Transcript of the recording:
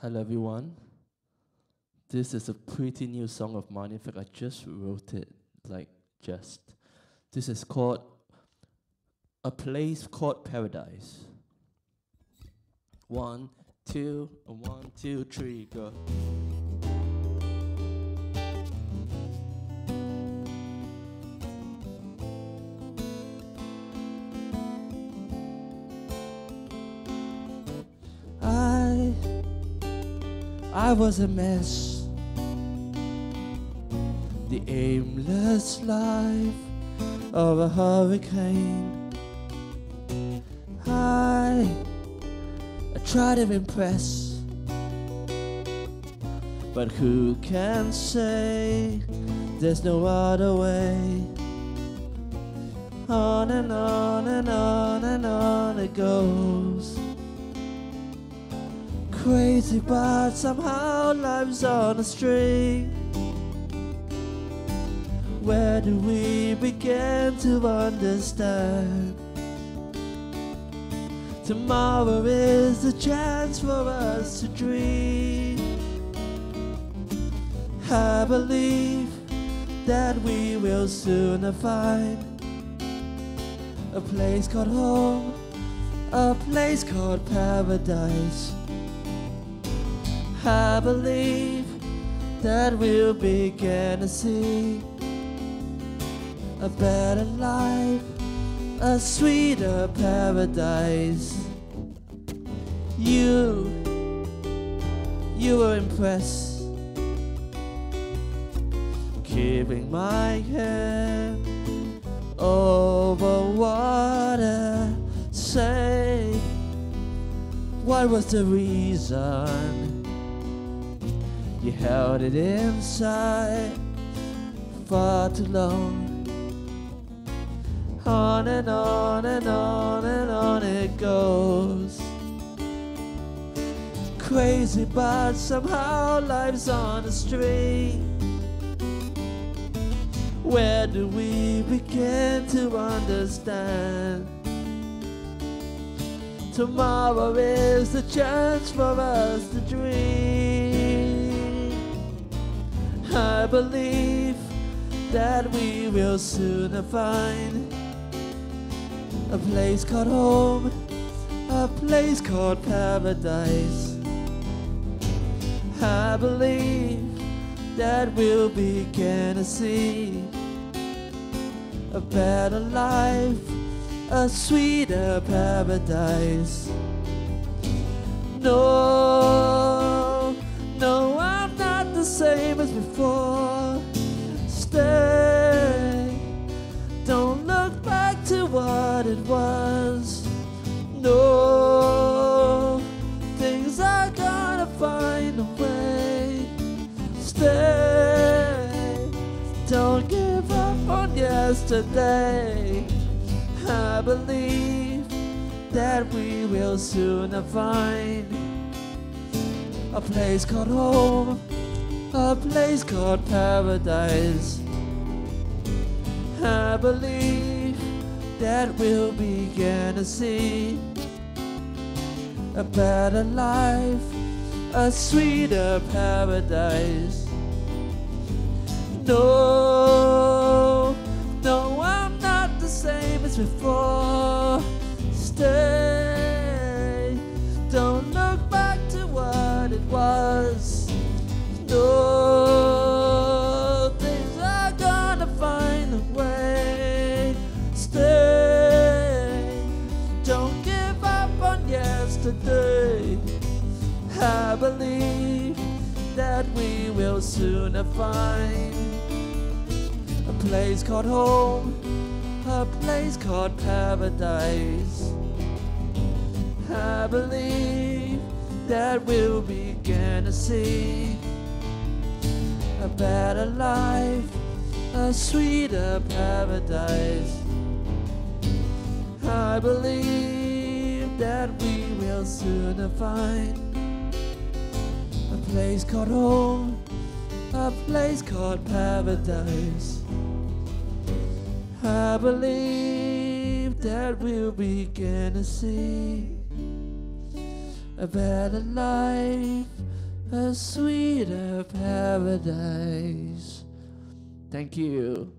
Hello, everyone. This is a pretty new song of mine. In fact, I just wrote it, like, just. This is called A Place Called Paradise. One, two, one, two, three, go. I was a mess. The aimless life of a hurricane. I, I try to impress, but who can say there's no other way? On and on and on and on it goes crazy, but somehow life's on a string. Where do we begin to understand? Tomorrow is the chance for us to dream. I believe that we will soon find a place called home, a place called paradise. I believe that we'll begin to see a better life, a sweeter paradise. You, you were impressed, keeping my hand over water. Say, what was the reason? You held it inside far too long. On and on and on and on it goes. Crazy, but somehow life's on a string. Where do we begin to understand? Tomorrow is the chance for us to dream. I believe that we will soon find a place called home, a place called paradise. I believe that we'll begin to see a better life, a sweeter paradise. No, same as before. Stay, don't look back to what it was. No, things are gonna find a way. Stay, don't give up on yesterday. I believe that we will soon find a place called home, a place called paradise. I believe that we'll begin to see a better life, a sweeter paradise. No, no, I'm not the same as before. Yesterday. I believe that we will soon find a place called home, a place called paradise. I believe that we'll begin to see a better life, a sweeter paradise. I believe that we will soon find a place called home, a place called paradise. I believe that we'll begin to see a better life, a sweeter paradise. Thank you.